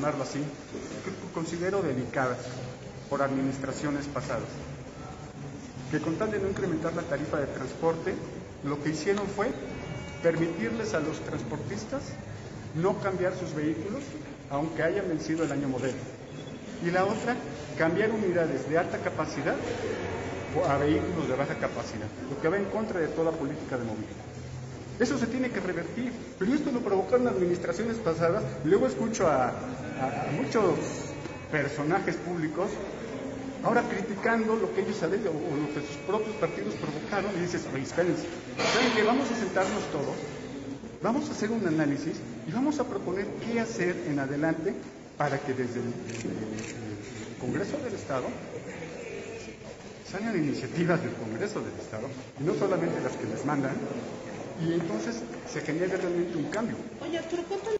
llamarlo así, que considero delicadas por administraciones pasadas, que con tal de no incrementar la tarifa de transporte, lo que hicieron fue permitirles a los transportistas no cambiar sus vehículos, aunque hayan vencido el año modelo. Y la otra, cambiar unidades de alta capacidad a vehículos de baja capacidad, lo que va en contra de toda política de movilidad. Eso se tiene que revertir, pero esto lo provocaron administraciones pasadas. Luego escucho a, muchos personajes públicos ahora criticando lo que ellos saben o, o lo que sus propios partidos provocaron y dices, oye, espérense, ¿saben qué? Vamos a sentarnos todos, vamos a hacer un análisis y vamos a proponer qué hacer en adelante para que desde el Congreso del Estado salgan iniciativas del Congreso del Estado y no solamente las que les mandan y entonces se genere realmente un cambio. Oye, Arturo, ¿cuánto